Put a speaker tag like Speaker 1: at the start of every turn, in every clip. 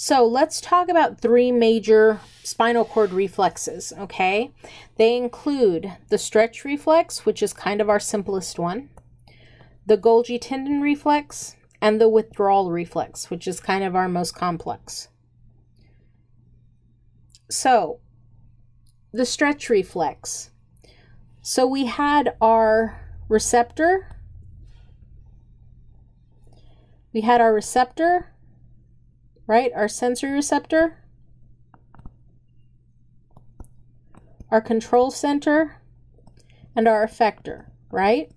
Speaker 1: So let's talk about three major spinal cord reflexes, okay? They include the stretch reflex, which is kind of our simplest one, the Golgi tendon reflex, and the withdrawal reflex, which is kind of our most complex. So, the stretch reflex. So we had our receptor. We had our receptor, right? Our sensory receptor. Our control center and our effector, right?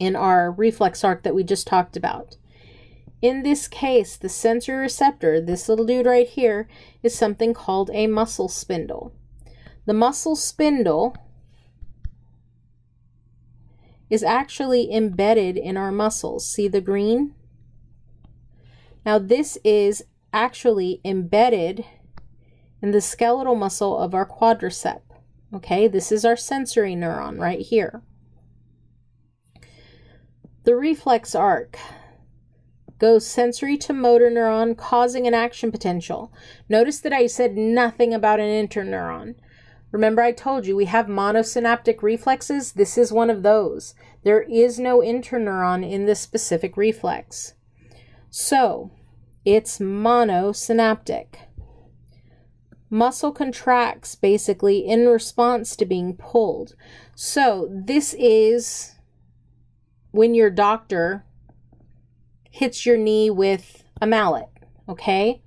Speaker 1: In our reflex arc that we just talked about. In this case, the sensory receptor, this little dude right here, is something called a muscle spindle. The muscle spindle is actually embedded in our muscles. See the green? Now this is actually embedded in the skeletal muscle of our quadricep. Okay, this is our sensory neuron right here. The reflex arc goes sensory to motor neuron, causing an action potential. Notice that I said nothing about an interneuron. Remember, I told you we have monosynaptic reflexes? This is one of those. There is no interneuron in this specific reflex. So, it's monosynaptic. Muscle contracts basically in response to being pulled. So, this is when your doctor hits your knee with a mallet, okay?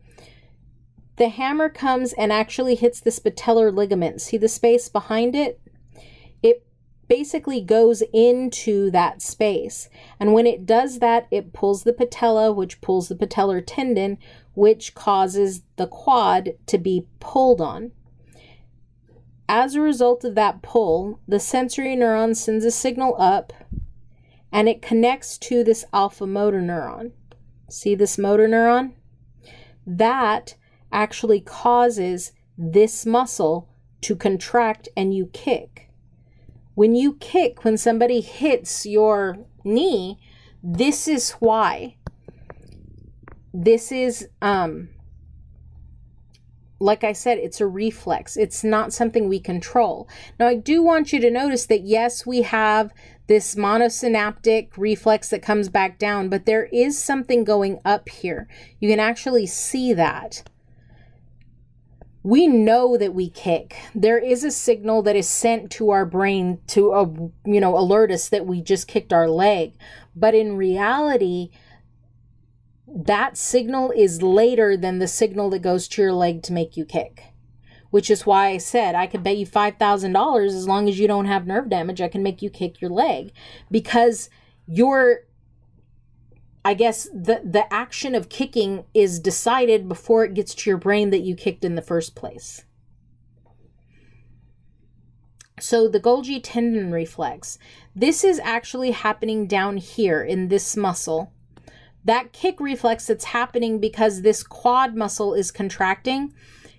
Speaker 1: The hammer comes and actually hits this patellar ligament. See the space behind it? Basically goes into that space. And when it does that, it pulls the patella, which pulls the patellar tendon, which causes the quad to be pulled on. As a result of that pull, the sensory neuron sends a signal up and it connects to this alpha motor neuron. See this motor neuron? That actually causes this muscle to contract and you kick. When you kick, when somebody hits your knee, this is why. This is, um, like I said, it's a reflex. It's not something we control. Now, I do want you to notice that yes, we have this monosynaptic reflex that comes back down, but there is something going up here. You can actually see that we know that we kick. There is a signal that is sent to our brain to uh, you know alert us that we just kicked our leg. But in reality, that signal is later than the signal that goes to your leg to make you kick. Which is why I said I could bet you $5,000 as long as you don't have nerve damage, I can make you kick your leg because your I guess the the action of kicking is decided before it gets to your brain that you kicked in the first place. So the Golgi tendon reflex, this is actually happening down here in this muscle. That kick reflex that's happening because this quad muscle is contracting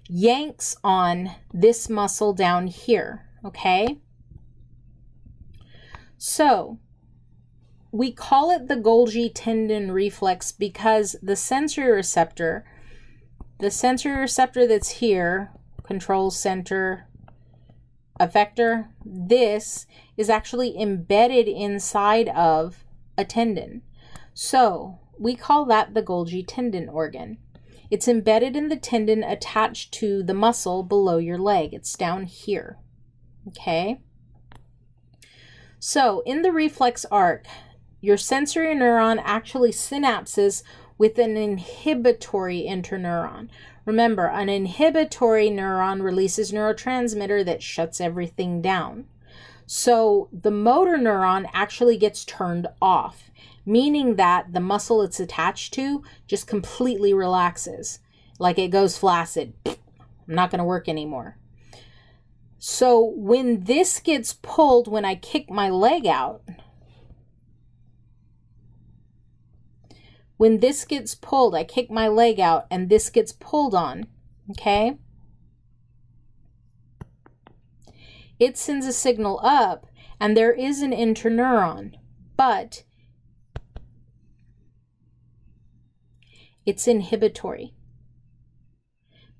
Speaker 1: yanks on this muscle down here, okay? So, we call it the Golgi tendon reflex because the sensory receptor, the sensory receptor that's here, control center, effector, this is actually embedded inside of a tendon. So we call that the Golgi tendon organ. It's embedded in the tendon attached to the muscle below your leg. It's down here. Okay. So in the reflex arc, your sensory neuron actually synapses with an inhibitory interneuron. Remember, an inhibitory neuron releases neurotransmitter that shuts everything down. So the motor neuron actually gets turned off, meaning that the muscle it's attached to just completely relaxes. Like it goes flaccid. I'm not going to work anymore. So when this gets pulled, when I kick my leg out, When this gets pulled, I kick my leg out and this gets pulled on, okay? It sends a signal up and there is an interneuron, but it's inhibitory.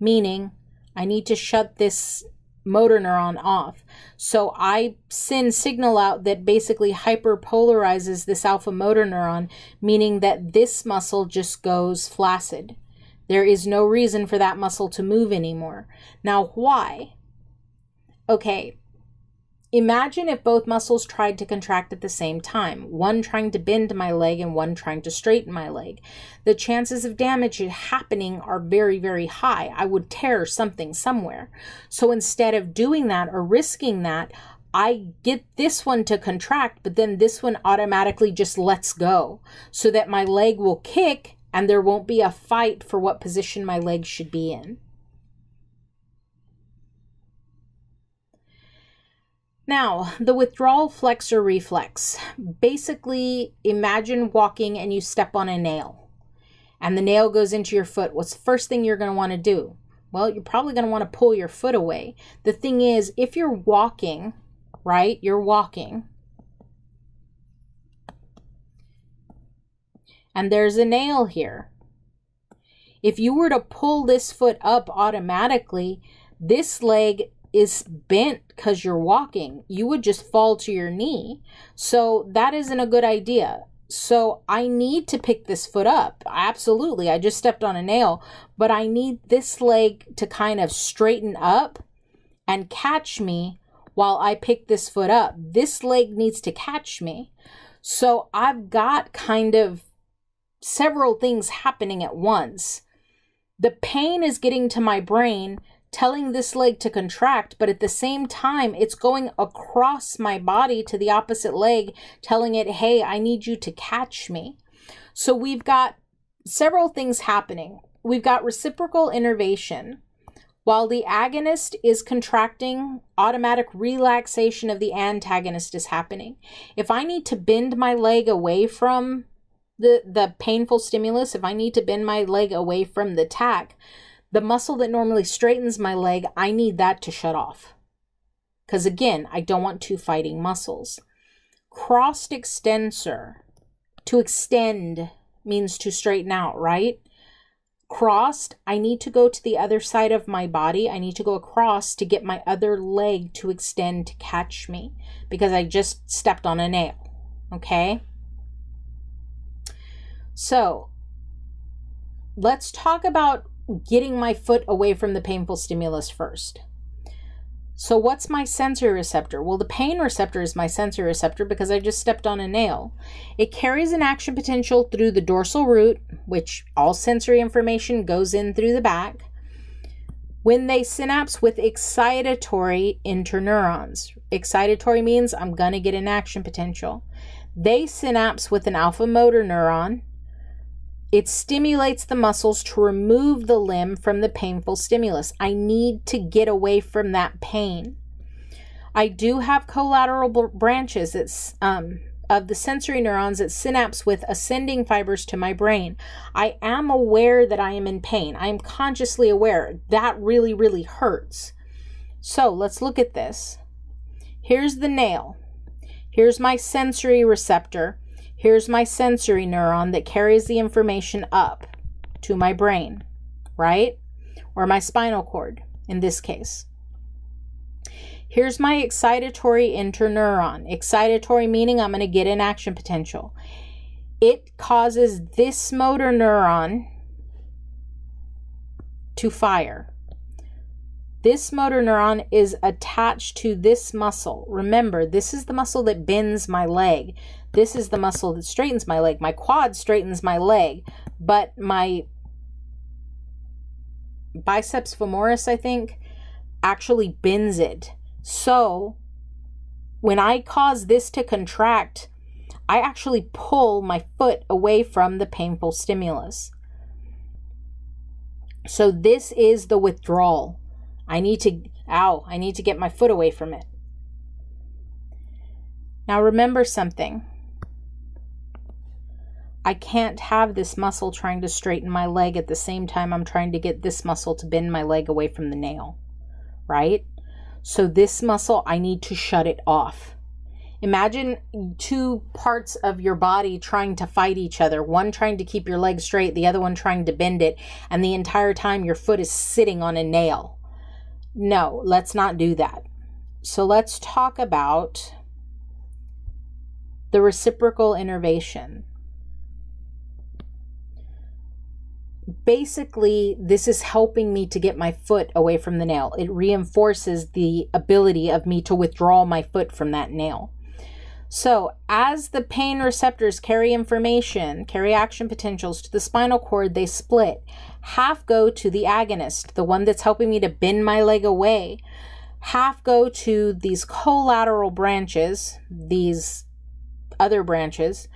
Speaker 1: meaning I need to shut this motor neuron off. So I send signal out that basically hyperpolarizes this alpha motor neuron, meaning that this muscle just goes flaccid. There is no reason for that muscle to move anymore. Now, why? Okay, Imagine if both muscles tried to contract at the same time, one trying to bend my leg and one trying to straighten my leg. The chances of damage happening are very, very high. I would tear something somewhere. So instead of doing that or risking that, I get this one to contract, but then this one automatically just lets go so that my leg will kick and there won't be a fight for what position my leg should be in. Now, the withdrawal flexor reflex. Basically, imagine walking and you step on a nail and the nail goes into your foot. What's the first thing you're going to want to do? Well, you're probably going to want to pull your foot away. The thing is, if you're walking, right, you're walking, and there's a nail here. If you were to pull this foot up automatically, this leg is bent because you're walking, you would just fall to your knee. So that isn't a good idea. So I need to pick this foot up. Absolutely. I just stepped on a nail, but I need this leg to kind of straighten up and catch me while I pick this foot up. This leg needs to catch me. So I've got kind of several things happening at once. The pain is getting to my brain telling this leg to contract, but at the same time, it's going across my body to the opposite leg, telling it, hey, I need you to catch me. So we've got several things happening. We've got reciprocal innervation. While the agonist is contracting, automatic relaxation of the antagonist is happening. If I need to bend my leg away from the, the painful stimulus, if I need to bend my leg away from the tack, the muscle that normally straightens my leg, I need that to shut off. Because again, I don't want two fighting muscles. Crossed extensor, to extend means to straighten out, right? Crossed, I need to go to the other side of my body. I need to go across to get my other leg to extend to catch me because I just stepped on a nail. Okay? So, let's talk about getting my foot away from the painful stimulus first. So, what's my sensory receptor? Well, the pain receptor is my sensory receptor because I just stepped on a nail. It carries an action potential through the dorsal root, which all sensory information goes in through the back. When they synapse with excitatory interneurons, excitatory means I'm going to get an action potential. They synapse with an alpha motor neuron, it stimulates the muscles to remove the limb from the painful stimulus. I need to get away from that pain. I do have collateral branches it's, um, of the sensory neurons that synapse with ascending fibers to my brain. I am aware that I am in pain. I am consciously aware that really, really hurts. So let's look at this. Here's the nail. Here's my sensory receptor. Here's my sensory neuron that carries the information up to my brain, right? Or my spinal cord in this case. Here's my excitatory interneuron. Excitatory meaning I'm going to get an action potential. It causes this motor neuron to fire. This motor neuron is attached to this muscle. Remember, this is the muscle that bends my leg. This is the muscle that straightens my leg. My quad straightens my leg, but my biceps femoris, I think, actually bends it. So when I cause this to contract, I actually pull my foot away from the painful stimulus. So this is the withdrawal. I need to, ow, I need to get my foot away from it. Now remember something. I can't have this muscle trying to straighten my leg at the same time I'm trying to get this muscle to bend my leg away from the nail, right? So this muscle, I need to shut it off. Imagine two parts of your body trying to fight each other, one trying to keep your leg straight, the other one trying to bend it, and the entire time your foot is sitting on a nail. No, let's not do that. So let's talk about the reciprocal innervation. Basically, this is helping me to get my foot away from the nail. It reinforces the ability of me to withdraw my foot from that nail. So, as the pain receptors carry information, carry action potentials to the spinal cord, they split. Half go to the agonist, the one that's helping me to bend my leg away. Half go to these collateral branches, these other branches,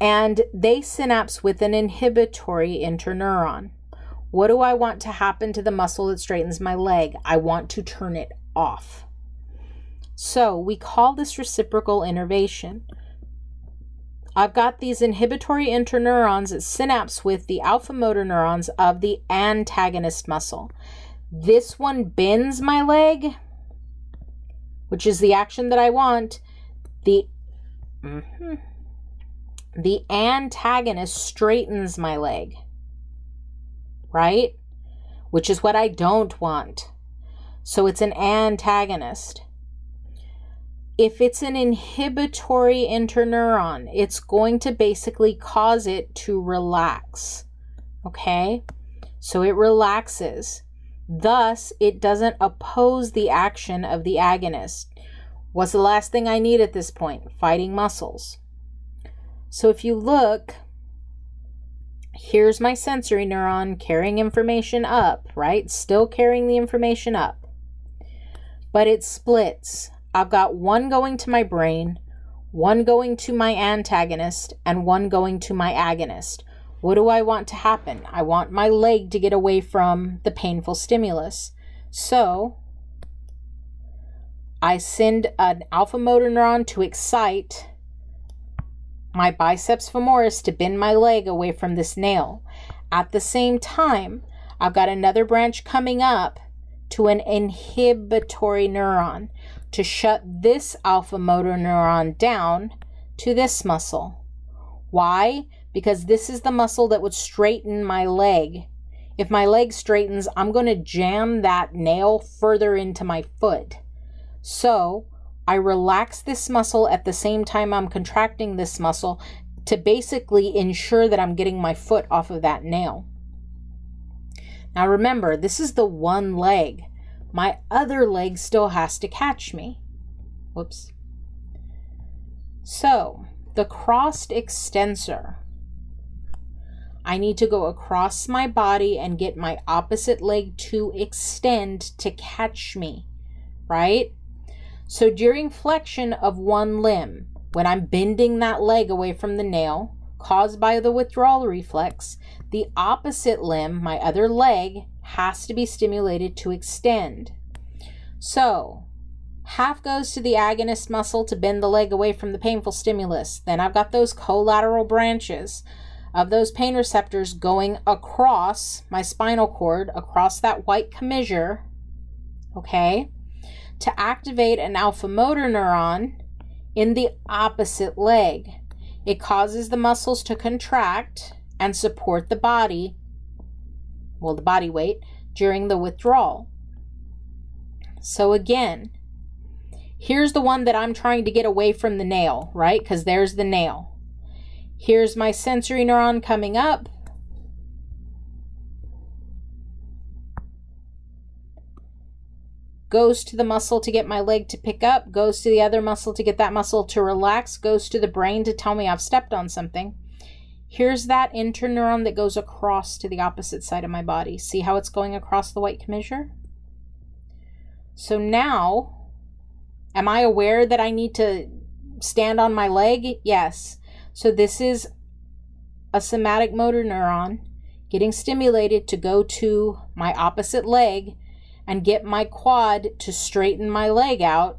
Speaker 1: and they synapse with an inhibitory interneuron. What do I want to happen to the muscle that straightens my leg? I want to turn it off. So we call this reciprocal innervation. I've got these inhibitory interneurons that synapse with the alpha motor neurons of the antagonist muscle. This one bends my leg, which is the action that I want. The mm-hmm, the antagonist straightens my leg, right? Which is what I don't want. So it's an antagonist if it's an inhibitory interneuron, it's going to basically cause it to relax. Okay? So it relaxes. Thus, it doesn't oppose the action of the agonist. What's the last thing I need at this point? Fighting muscles. So if you look, here's my sensory neuron carrying information up, right? Still carrying the information up. But it splits. I've got one going to my brain, one going to my antagonist, and one going to my agonist. What do I want to happen? I want my leg to get away from the painful stimulus. So I send an alpha motor neuron to excite my biceps femoris to bend my leg away from this nail. At the same time, I've got another branch coming up to an inhibitory neuron to shut this alpha motor neuron down to this muscle. Why? Because this is the muscle that would straighten my leg. If my leg straightens, I'm going to jam that nail further into my foot. So I relax this muscle at the same time I'm contracting this muscle to basically ensure that I'm getting my foot off of that nail. Now remember, this is the one leg my other leg still has to catch me. Whoops. So, the crossed extensor. I need to go across my body and get my opposite leg to extend to catch me, right? So during flexion of one limb, when I'm bending that leg away from the nail, caused by the withdrawal reflex, the opposite limb, my other leg, has to be stimulated to extend. So, half goes to the agonist muscle to bend the leg away from the painful stimulus. Then I've got those collateral branches of those pain receptors going across my spinal cord, across that white commissure, okay, to activate an alpha motor neuron in the opposite leg. It causes the muscles to contract and support the body well, the body weight, during the withdrawal. So again, here's the one that I'm trying to get away from the nail, right? Because there's the nail. Here's my sensory neuron coming up. Goes to the muscle to get my leg to pick up, goes to the other muscle to get that muscle to relax, goes to the brain to tell me I've stepped on something. Here's that interneuron that goes across to the opposite side of my body. See how it's going across the white commissure? So now, am I aware that I need to stand on my leg? Yes. So this is a somatic motor neuron getting stimulated to go to my opposite leg and get my quad to straighten my leg out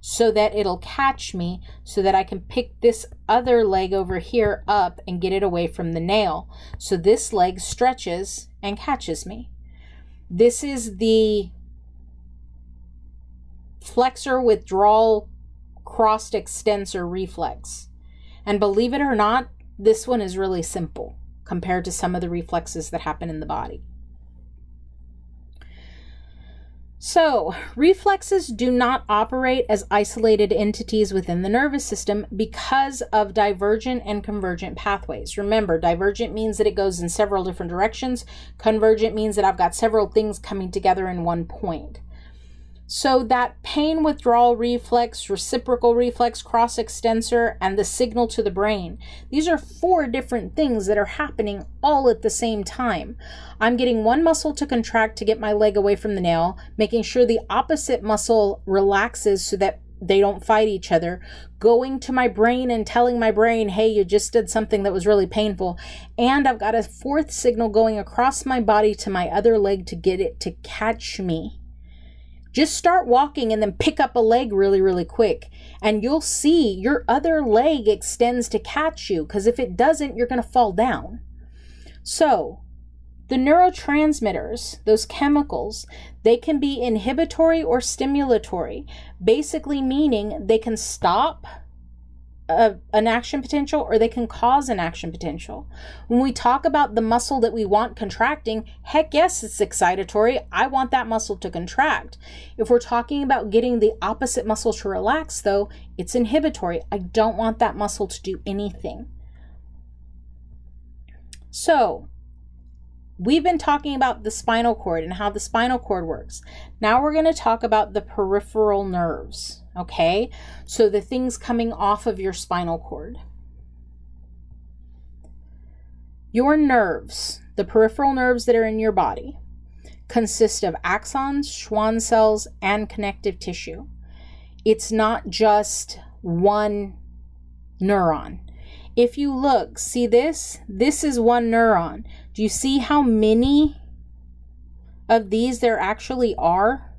Speaker 1: so that it'll catch me so that I can pick this other leg over here up and get it away from the nail. So this leg stretches and catches me. This is the flexor withdrawal crossed extensor reflex. And believe it or not, this one is really simple compared to some of the reflexes that happen in the body. So, reflexes do not operate as isolated entities within the nervous system because of divergent and convergent pathways. Remember, divergent means that it goes in several different directions, convergent means that I've got several things coming together in one point. So that pain withdrawal reflex, reciprocal reflex, cross extensor, and the signal to the brain. These are four different things that are happening all at the same time. I'm getting one muscle to contract to get my leg away from the nail, making sure the opposite muscle relaxes so that they don't fight each other, going to my brain and telling my brain, hey, you just did something that was really painful. And I've got a fourth signal going across my body to my other leg to get it to catch me. Just start walking and then pick up a leg really, really quick. And you'll see your other leg extends to catch you because if it doesn't, you're going to fall down. So, the neurotransmitters, those chemicals, they can be inhibitory or stimulatory, basically meaning they can stop a, an action potential or they can cause an action potential. When we talk about the muscle that we want contracting, heck yes, it's excitatory. I want that muscle to contract. If we're talking about getting the opposite muscle to relax, though, it's inhibitory. I don't want that muscle to do anything. So, we've been talking about the spinal cord and how the spinal cord works. Now we're going to talk about the peripheral nerves. Okay, so the things coming off of your spinal cord. Your nerves, the peripheral nerves that are in your body, consist of axons, Schwann cells, and connective tissue. It's not just one neuron. If you look, see this? This is one neuron. Do you see how many of these there actually are?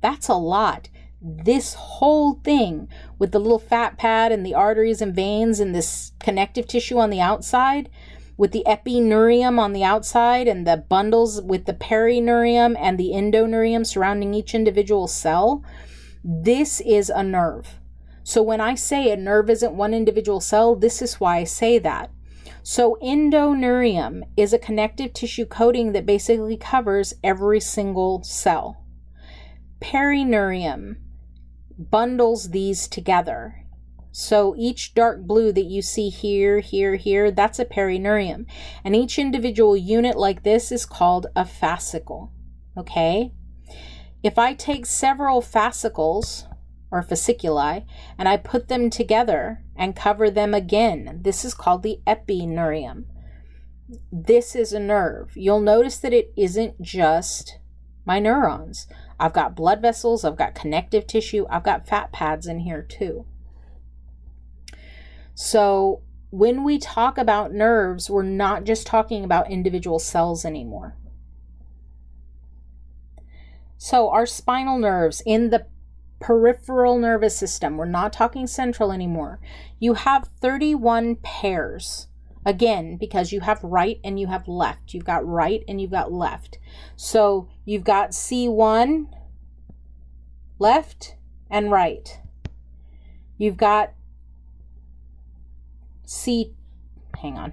Speaker 1: That's a lot this whole thing with the little fat pad and the arteries and veins and this connective tissue on the outside with the epineurium on the outside and the bundles with the perineurium and the endoneurium surrounding each individual cell this is a nerve. So when i say a nerve isn't one individual cell this is why i say that. So endoneurium is a connective tissue coating that basically covers every single cell. Perineurium bundles these together. So each dark blue that you see here, here, here, that's a perineurium. And each individual unit like this is called a fascicle. Okay? If I take several fascicles or fasciculi and I put them together and cover them again, this is called the epineurium. This is a nerve. You'll notice that it isn't just my neurons. I've got blood vessels, I've got connective tissue, I've got fat pads in here too. So when we talk about nerves, we're not just talking about individual cells anymore. So our spinal nerves in the peripheral nervous system, we're not talking central anymore. You have 31 pairs Again, because you have right and you have left. You've got right and you've got left. So you've got C1, left and right. You've got C, hang on,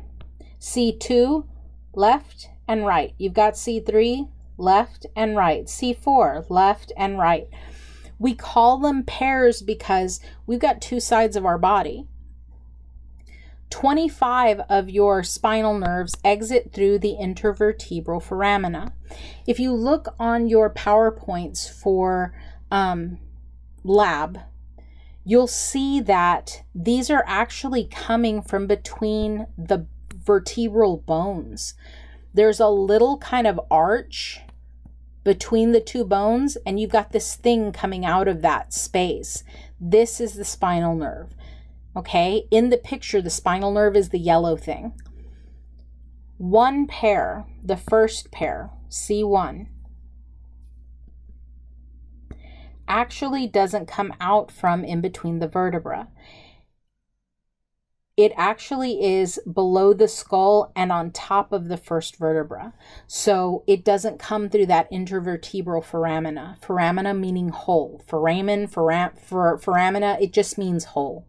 Speaker 1: C2, left and right. You've got C3, left and right. C4, left and right. We call them pairs because we've got two sides of our body. 25 of your spinal nerves exit through the intervertebral foramina. If you look on your PowerPoints for um, lab, you'll see that these are actually coming from between the vertebral bones. There's a little kind of arch between the two bones, and you've got this thing coming out of that space. This is the spinal nerve. Okay, in the picture, the spinal nerve is the yellow thing. One pair, the first pair, C1, actually doesn't come out from in between the vertebra. it actually is below the skull and on top of the first vertebra. So it doesn't come through that intervertebral foramina. Foramina meaning hole. Foramen, foram, for, foramina, it just means hole.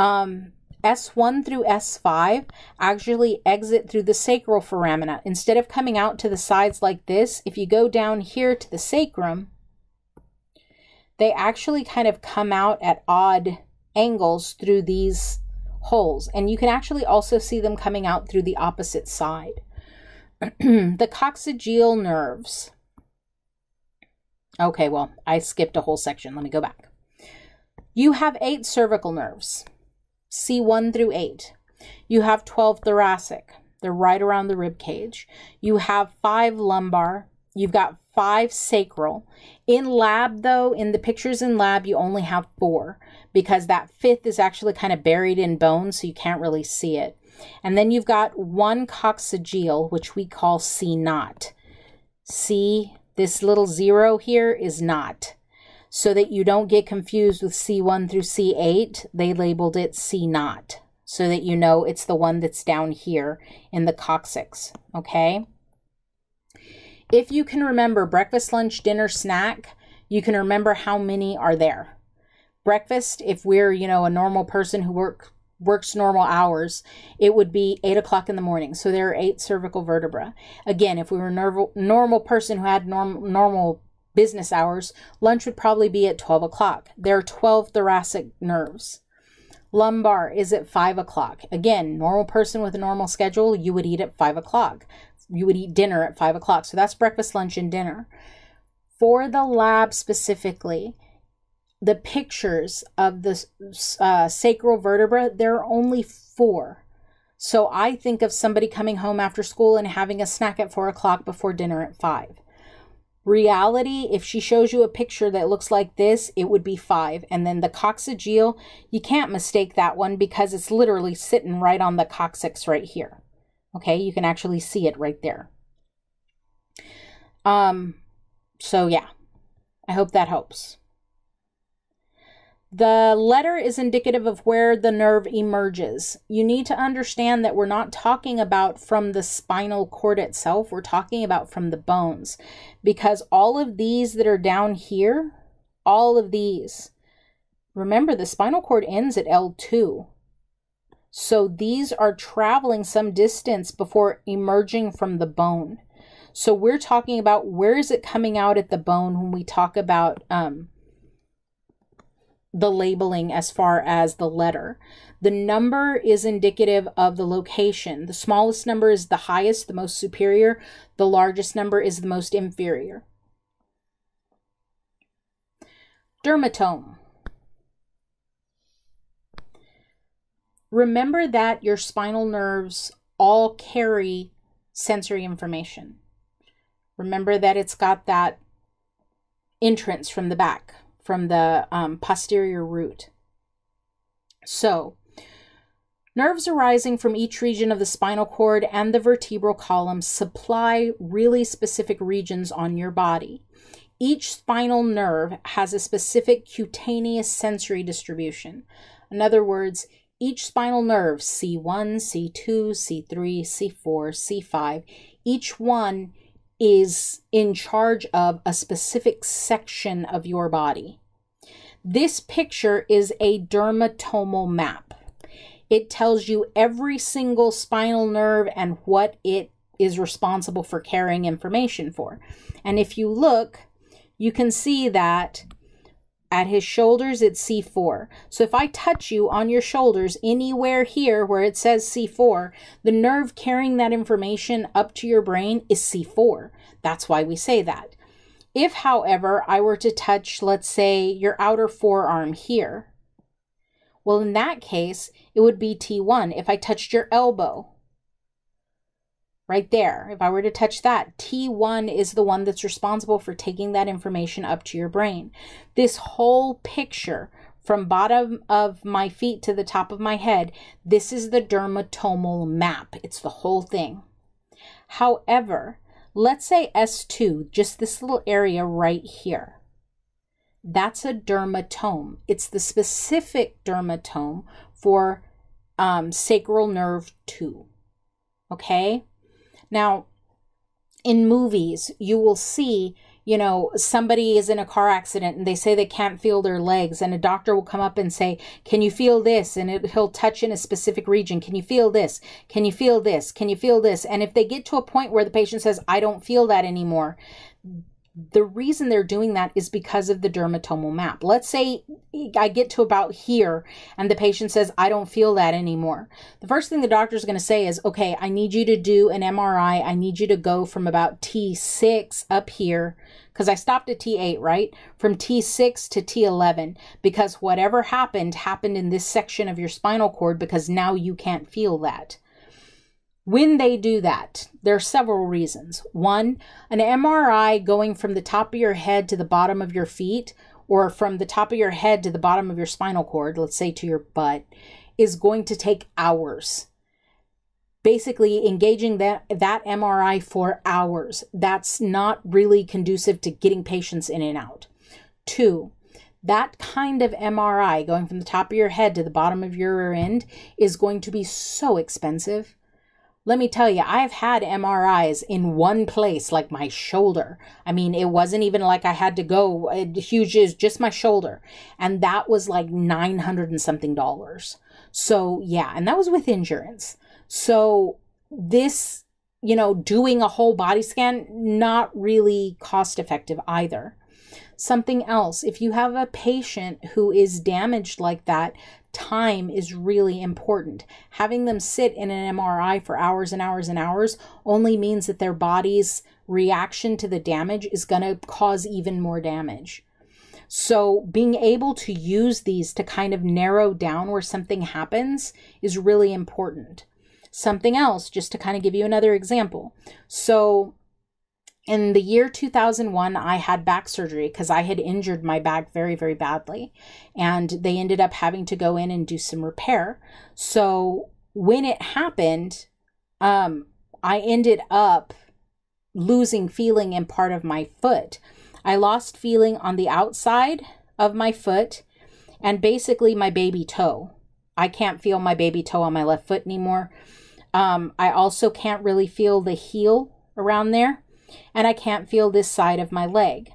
Speaker 1: Um, S1 through S5 actually exit through the sacral foramina. Instead of coming out to the sides like this, if you go down here to the sacrum, they actually kind of come out at odd angles through these holes. And you can actually also see them coming out through the opposite side. the coccygeal nerves. Okay, well, I skipped a whole section. Let me go back. You have eight cervical nerves, C1 through 8. You have 12 thoracic. They're right around the rib cage. You have five lumbar. You've got five sacral. In lab, though, in the pictures in lab, you only have four because that fifth is actually kind of buried in bone, so you can't really see it. And then you've got one coccygeal, which we call C naught. C, this little zero here is not. So that you don't get confused with C1 through C8, they labeled it C naught. So that you know it's the one that's down here in the coccyx, okay? If you can remember breakfast, lunch, dinner, snack, you can remember how many are there breakfast, if we're, you know, a normal person who work works normal hours, it would be eight o'clock in the morning. So there are eight cervical vertebrae. Again, if we were a normal, normal person who had norm, normal business hours, lunch would probably be at 12 o'clock. There are 12 thoracic nerves. Lumbar is at 5 o'clock. Again, normal person with a normal schedule, you would eat at 5 o'clock. You would eat dinner at 5 o'clock. So that's breakfast, lunch, and dinner. For the lab specifically, the pictures of the uh, sacral vertebra, there are only four. So I think of somebody coming home after school and having a snack at four o'clock before dinner at five. Reality, if she shows you a picture that looks like this, it would be five. And then the coccygeal, you can't mistake that one because it's literally sitting right on the coccyx right here. Okay, you can actually see it right there. Um, so yeah, I hope that helps. The letter is indicative of where the nerve emerges. You need to understand that we're not talking about from the spinal cord itself, we're talking about from the bones. Because all of these that are down here, all of these, remember the spinal cord ends at L2. So these are traveling some distance before emerging from the bone. So we're talking about where is it coming out at the bone when we talk about um, the labeling as far as the letter. The number is indicative of the location. The smallest number is the highest, the most superior. The largest number is the most inferior. Dermatome. Remember that your spinal nerves all carry sensory information. Remember that it's got that entrance from the back from the um, posterior root. So, nerves arising from each region of the spinal cord and the vertebral column supply really specific regions on your body. Each spinal nerve has a specific cutaneous sensory distribution. In other words, each spinal nerve, C1, C2, C3, C4, C5, each one is in charge of a specific section of your body. This picture is a dermatomal map. It tells you every single spinal nerve and what it is responsible for carrying information for. And if you look, you can see that at his shoulders it's C4. So if I touch you on your shoulders anywhere here where it says C4, the nerve carrying that information up to your brain is C4. That's why we say that. If, however, I were to touch, let's say, your outer forearm here, well, in that case, it would be T1. If I touched your elbow, right there, if I were to touch that, T1 is the one that's responsible for taking that information up to your brain. This whole picture from bottom of my feet to the top of my head, this is the dermatomal map. It's the whole thing. However, Let's say S2, just this little area right here. That's a dermatome. It's the specific dermatome for um, sacral nerve 2. Okay? Now, in movies, you will see, you know, somebody is in a car accident and they say they can't feel their legs, and a doctor will come up and say, Can you feel this? And it, he'll touch in a specific region. Can you feel this? Can you feel this? Can you feel this? And if they get to a point where the patient says, I don't feel that anymore, the reason they're doing that is because of the dermatomal map. Let's say I get to about here and the patient says, I don't feel that anymore. The first thing the doctor is going to say is, okay, I need you to do an MRI. I need you to go from about T6 up here because I stopped at T8, right? From T6 to T11 because whatever happened happened in this section of your spinal cord because now you can't feel that. When they do that, there are several reasons. One, an MRI going from the top of your head to the bottom of your feet, or from the top of your head to the bottom of your spinal cord, let's say to your butt, is going to take hours. Basically, engaging that, that MRI for hours. That's not really conducive to getting patients in and out. Two, that kind of MRI going from the top of your head to the bottom of your end is going to be so expensive let me tell you, I've had MRIs in one place, like my shoulder. I mean, it wasn't even like I had to go huge, is just my shoulder. And that was like 900 and something dollars. So, yeah, and that was with insurance. So, this, you know, doing a whole body scan, not really cost effective either. Something else, if you have a patient who is damaged like that, time is really important. Having them sit in an MRI for hours and hours and hours only means that their body's reaction to the damage is going to cause even more damage. So, being able to use these to kind of narrow down where something happens is really important. Something else, just to kind of give you another example. So, in the year 2001, I had back surgery because I had injured my back very, very badly. And they ended up having to go in and do some repair. So when it happened, um, I ended up losing feeling in part of my foot. I lost feeling on the outside of my foot and basically my baby toe. I can't feel my baby toe on my left foot anymore. Um, I also can't really feel the heel around there and I can't feel this side of my leg.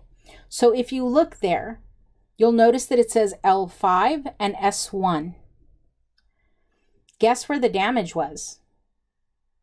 Speaker 1: So if you look there, you'll notice that it says L5 and S1. Guess where the damage was?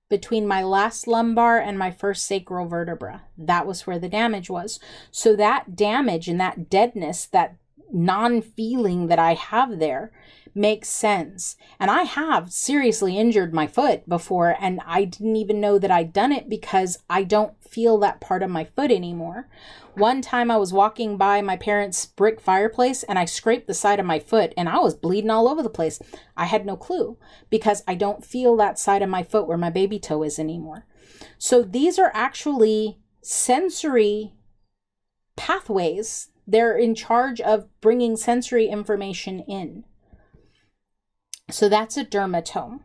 Speaker 1: Between my last lumbar and my first sacral vertebra. That was where the damage was. So that damage and that deadness, that non feeling that I have there, makes sense. And I have seriously injured my foot before, and I didn't even know that I'd done it because I don't feel that part of my foot anymore. One time I was walking by my parents' brick fireplace and I scraped the side of my foot and I was bleeding all over the place. I had no clue because I don't feel that side of my foot where my baby toe is anymore. So these are actually sensory pathways. They're in charge of bringing sensory information in. So that's a dermatome.